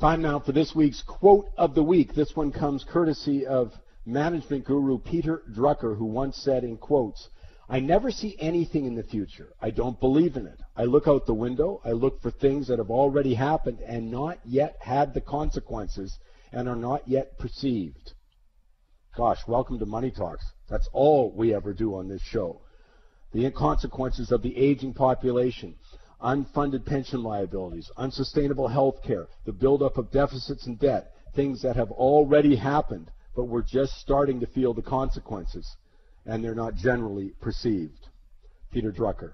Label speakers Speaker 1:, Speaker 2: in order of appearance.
Speaker 1: Time now for this week's quote of the week. This one comes courtesy of management guru Peter Drucker, who once said in quotes, I never see anything in the future. I don't believe in it. I look out the window. I look for things that have already happened and not yet had the consequences and are not yet perceived. Gosh, welcome to Money Talks. That's all we ever do on this show. The consequences of the aging population, unfunded pension liabilities, unsustainable health care, the buildup of deficits and debt, things that have already happened, but we're just starting to feel the consequences, and they're not generally perceived. Peter Drucker.